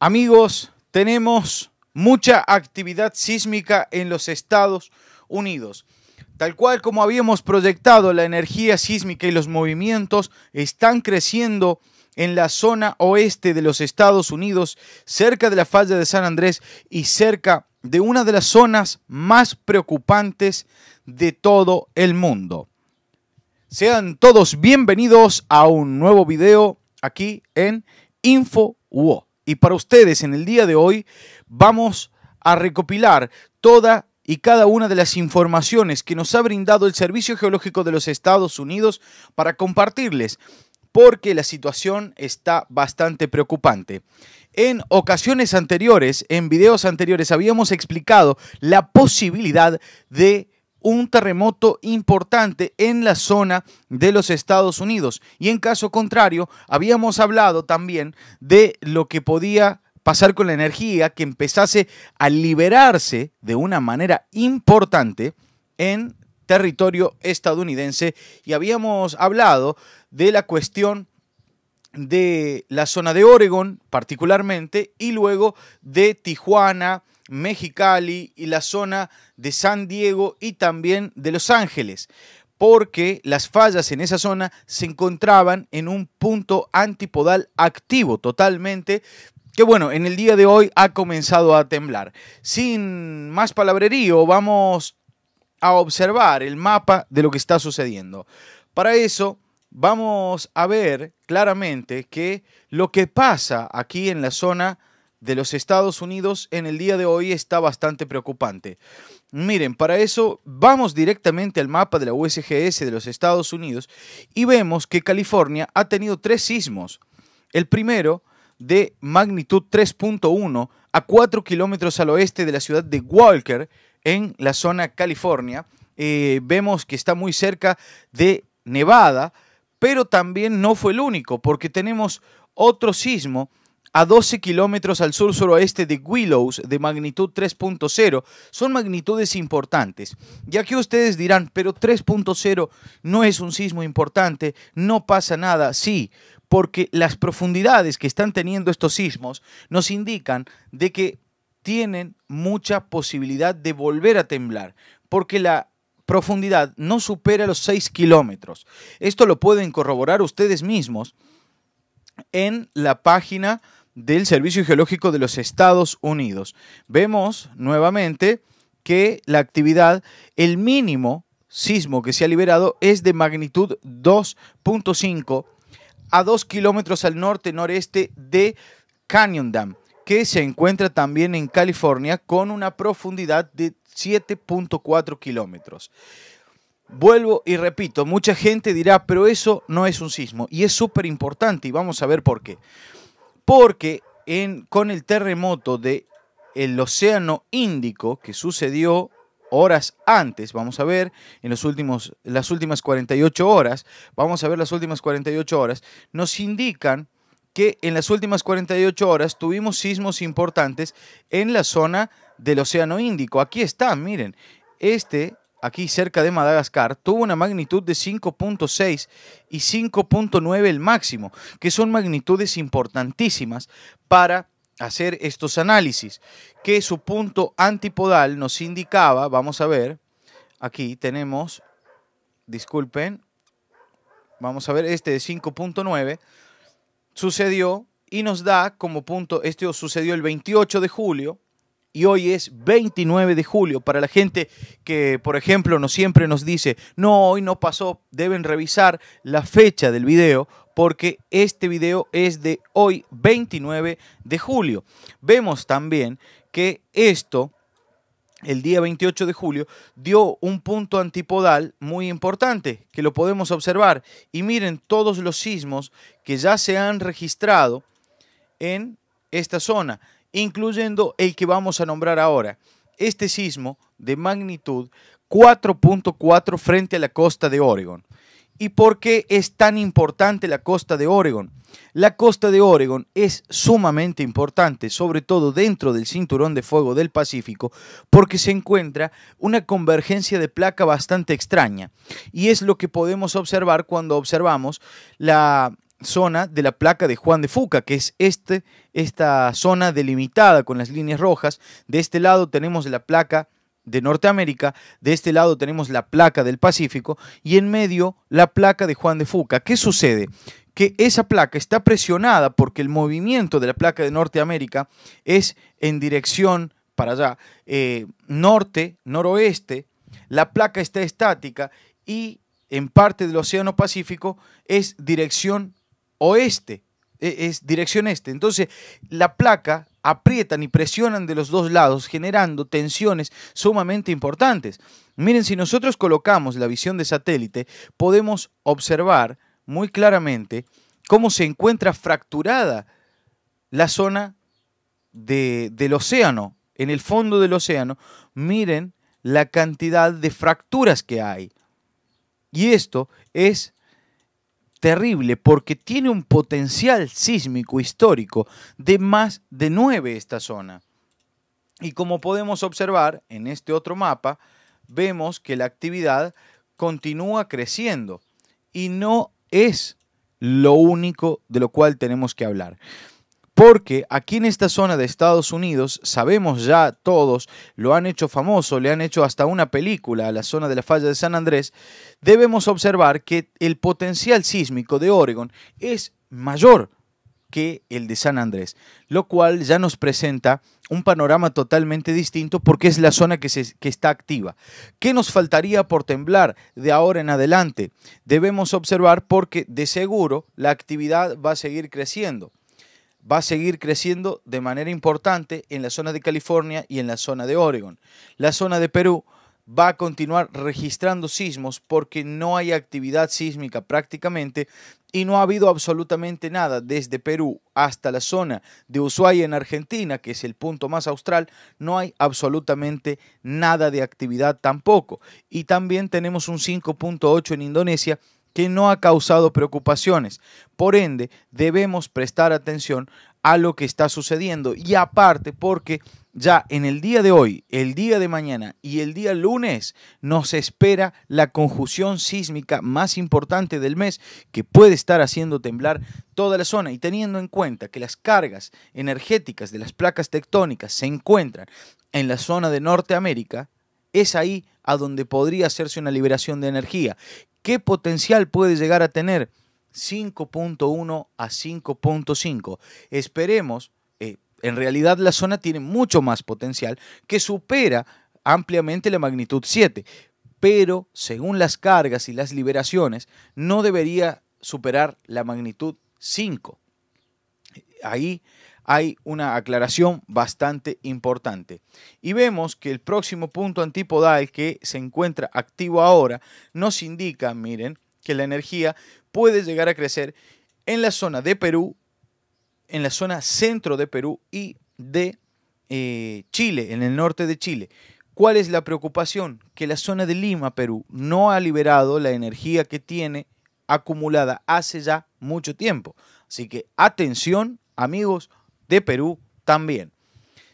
Amigos, tenemos mucha actividad sísmica en los Estados Unidos. Tal cual como habíamos proyectado, la energía sísmica y los movimientos están creciendo en la zona oeste de los Estados Unidos, cerca de la falla de San Andrés y cerca de una de las zonas más preocupantes de todo el mundo. Sean todos bienvenidos a un nuevo video aquí en InfoWo. Y para ustedes en el día de hoy vamos a recopilar toda y cada una de las informaciones que nos ha brindado el Servicio Geológico de los Estados Unidos para compartirles, porque la situación está bastante preocupante. En ocasiones anteriores, en videos anteriores, habíamos explicado la posibilidad de un terremoto importante en la zona de los Estados Unidos. Y en caso contrario, habíamos hablado también de lo que podía pasar con la energía, que empezase a liberarse de una manera importante en territorio estadounidense. Y habíamos hablado de la cuestión de la zona de Oregon particularmente y luego de Tijuana, Mexicali y la zona de San Diego y también de Los Ángeles, porque las fallas en esa zona se encontraban en un punto antipodal activo totalmente, que bueno, en el día de hoy ha comenzado a temblar. Sin más palabrerío, vamos a observar el mapa de lo que está sucediendo. Para eso vamos a ver claramente que lo que pasa aquí en la zona de los Estados Unidos en el día de hoy está bastante preocupante. Miren, para eso vamos directamente al mapa de la USGS de los Estados Unidos y vemos que California ha tenido tres sismos. El primero de magnitud 3.1 a 4 kilómetros al oeste de la ciudad de Walker, en la zona California. Eh, vemos que está muy cerca de Nevada, pero también no fue el único, porque tenemos otro sismo a 12 kilómetros al sur suroeste de Willows de magnitud 3.0 son magnitudes importantes. Ya que ustedes dirán, pero 3.0 no es un sismo importante, no pasa nada. Sí, porque las profundidades que están teniendo estos sismos nos indican de que tienen mucha posibilidad de volver a temblar, porque la profundidad no supera los 6 kilómetros. Esto lo pueden corroborar ustedes mismos en la página del Servicio Geológico de los Estados Unidos. Vemos nuevamente que la actividad, el mínimo sismo que se ha liberado es de magnitud 2.5 a 2 kilómetros al norte-noreste de Canyon Dam, que se encuentra también en California con una profundidad de 7.4 kilómetros. Vuelvo y repito, mucha gente dirá, pero eso no es un sismo. Y es súper importante y vamos a ver por qué porque con el terremoto del el Océano Índico que sucedió horas antes, vamos a ver en las últimas 48 horas, vamos a ver las últimas 48 horas, nos indican que en las últimas 48 horas tuvimos sismos importantes en la zona del Océano Índico. Aquí está, miren, este aquí cerca de Madagascar, tuvo una magnitud de 5.6 y 5.9 el máximo, que son magnitudes importantísimas para hacer estos análisis, que su punto antipodal nos indicaba, vamos a ver, aquí tenemos, disculpen, vamos a ver, este de 5.9, sucedió y nos da como punto, este sucedió el 28 de julio, y hoy es 29 de julio. Para la gente que, por ejemplo, no siempre nos dice, no, hoy no pasó, deben revisar la fecha del video porque este video es de hoy 29 de julio. Vemos también que esto, el día 28 de julio, dio un punto antipodal muy importante que lo podemos observar. Y miren todos los sismos que ya se han registrado en esta zona incluyendo el que vamos a nombrar ahora. Este sismo de magnitud 4.4 frente a la costa de Oregon. ¿Y por qué es tan importante la costa de Oregon? La costa de Oregon es sumamente importante, sobre todo dentro del cinturón de fuego del Pacífico, porque se encuentra una convergencia de placa bastante extraña. Y es lo que podemos observar cuando observamos la zona de la placa de Juan de Fuca, que es este, esta zona delimitada con las líneas rojas. De este lado tenemos la placa de Norteamérica, de este lado tenemos la placa del Pacífico y en medio la placa de Juan de Fuca. ¿Qué sucede? Que esa placa está presionada porque el movimiento de la placa de Norteamérica es en dirección para allá, eh, norte, noroeste, la placa está estática y en parte del Océano Pacífico es dirección oeste, e, es dirección este. Entonces, la placa aprietan y presionan de los dos lados, generando tensiones sumamente importantes. Miren, si nosotros colocamos la visión de satélite, podemos observar muy claramente cómo se encuentra fracturada la zona del océano, en el fondo del océano. Miren la cantidad de fracturas que hay. Y esto es terrible porque tiene un potencial sísmico histórico de más de 9 esta zona. Y como podemos observar en este otro mapa, vemos que la actividad continúa creciendo y no es lo único de lo cual tenemos que hablar. Porque aquí en esta zona de Estados Unidos, sabemos ya todos, lo han hecho famoso, le han hecho hasta una película a la zona de la falla de San Andrés, debemos observar que el potencial sísmico de Oregon es mayor que el de San Andrés, lo cual ya nos presenta un panorama totalmente distinto porque es la zona que, se, que, está activa. ¿Qué nos faltaría por temblar de ahora en adelante? Debemos observar porque de seguro la actividad va a seguir creciendo va a seguir creciendo de manera importante en la zona de California y en la zona de Oregon. La zona de Perú va a continuar registrando sismos porque no hay actividad sísmica prácticamente y no ha habido absolutamente nada desde Perú hasta la zona de Ushuaia en Argentina, que es el punto más austral, no hay absolutamente nada de actividad tampoco. Y también tenemos un 5.8 en Indonesia que no ha causado preocupaciones. Por ende, debemos prestar atención a lo que está sucediendo. Y aparte, porque ya en el día de hoy, el día de mañana y el día lunes nos espera la conjunción sísmica más importante del mes que puede estar haciendo temblar toda la zona. Y teniendo en cuenta que las cargas energéticas de las placas tectónicas se encuentran en la zona de Norteamérica, es ahí a donde podría hacerse una liberación de energía. ¿Qué potencial puede llegar a tener? 5.1 a 5.5. Esperemos, eh, en realidad la zona tiene mucho más potencial que supera ampliamente la magnitud 7, pero según las cargas y las liberaciones no debería superar la magnitud 5. Ahí hay una aclaración bastante importante. Y vemos que el próximo punto antipodal que se encuentra activo ahora nos indica, miren, que la energía puede llegar a crecer en la zona de Perú, en la zona centro de Perú y de eh, Chile, en el norte de Chile. ¿Cuál es la preocupación? Que la zona de Lima, Perú, no ha liberado la energía que tiene acumulada hace ya mucho tiempo. Así que atención, amigos, de Perú también.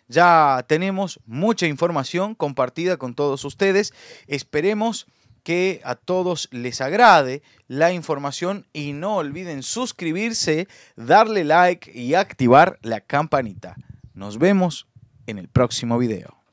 Ya tenemos mucha información compartida con todos ustedes. Esperemos que a todos les agrade la información y no olviden suscribirse, darle like y activar la campanita. Nos vemos en el próximo video.